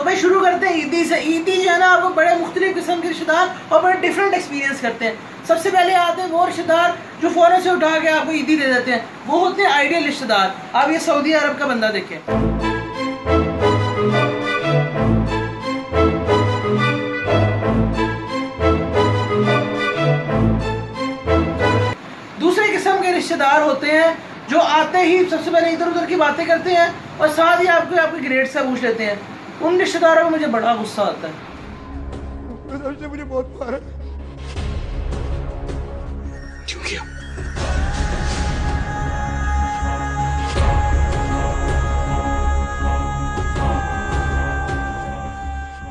تو بھائی شروع کرتے ہیں عیدی سے عیدی جو ہے نا، آپ کو بڑے مختلف قسم کے رشتے دار اور بڑے ڈفرینٹ ایکسپیرینس کرتے ہیں۔ سب سے پہلے آتے ہیں وہ رشتے دار جو فوراً سے اٹھا کے آپ کو عیدی دے دیتے ہیں۔ وہ ہوتے ہیں آئیڈیل رشتے دار آپ یہ سعودی عرب کا بندہ دیکھیں۔ دوسرے قسم کے رشتے دار ہوتے ہیں جو آتے ہی سب سے پہلے ادھر ادھر کی باتیں کرتے ہیں اور ساتھ ہی آپ کو آپ کے گریڈ سے پوچھ لیتے ہیں۔ ان رشتے داروں کو مجھے بڑا غصہ آتا ہے۔ مجھے بہت مارا۔ کیوں کیا؟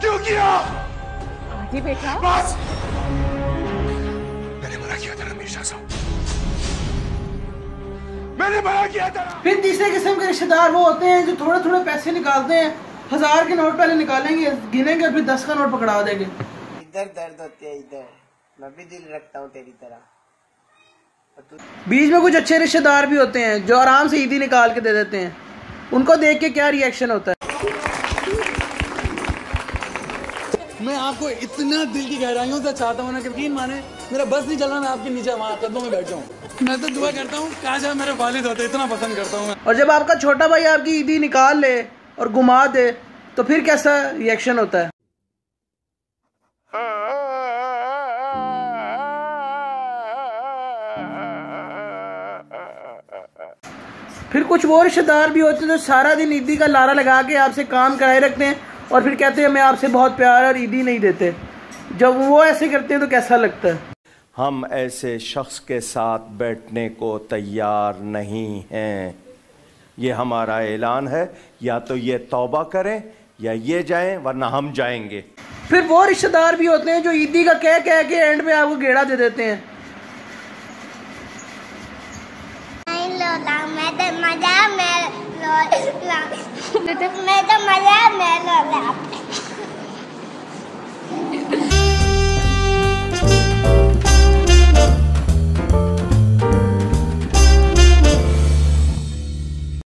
کیوں کیا؟ جی بیٹا۔ بس۔ میں نے منع کیا تھا نا میرشا صاحب۔ میں نے منع کیا تھا۔ پھر تیسرے قسم کے رشتے دار وہ ہوتے ہیں جو تھوڑے تھوڑے پیسے نکالتے ہیں۔ ہزار کے نوٹ پہلے نکالیں گے گنیں گے پھر دس کا نوٹ پکڑا دیں گے۔ ادھر درد ہوتی ہے ادھر۔ میں بھی دل رکھتا ہوں تیری طرح۔ بیچ میں کچھ اچھے رشتے دار بھی ہوتے ہیں جو آرام سے عیدی نکال کے دے دیتے ہیں۔ ان کو دیکھ کے کیا ریئیکشن ہوتا ہے؟ میں آپ کو اتنا دل کی گہرائیوں سے چاہتا ہوں نا کہ یقین مانے میرا بس نہیں چل رہا میں آپ کے نیچے وہاں قدموں میں بیٹھ جاؤں۔ میں تو دعا کرتا ہوں کاش آپ میرے والد ہوتے اتنا پسند کرتا ہوں میں۔ اور جب آپ کا چھوٹا بھائی آپ کی عیدی نکال لے اور گما دے، تو پھر کیسا ریئیکشن ہوتا ہے؟ پھر کچھ وہ رشتے دار بھی ہوتے ہیں جو سارا دن عیدی کا لارا لگا کے آپ سے کام کرائے رکھتے ہیں اور پھر کہتے ہیں میں آپ سے بہت پیار اور عیدی نہیں دیتے۔ جب وہ ایسے کرتے ہیں تو کیسا لگتا ہے؟ ہم ایسے شخص کے ساتھ بیٹھنے کو تیار نہیں ہیں۔ یہ ہمارا اعلان ہے یا تو یہ توبہ کریں یا یہ جائیں ورنہ ہم جائیں گے۔ پھر وہ رشتے دار بھی ہوتے ہیں جو عیدی کا کہہ کہہ کے اینڈ میں آپ کو گیڑا دے دیتے ہیں۔ لولا میں تو مزہ میں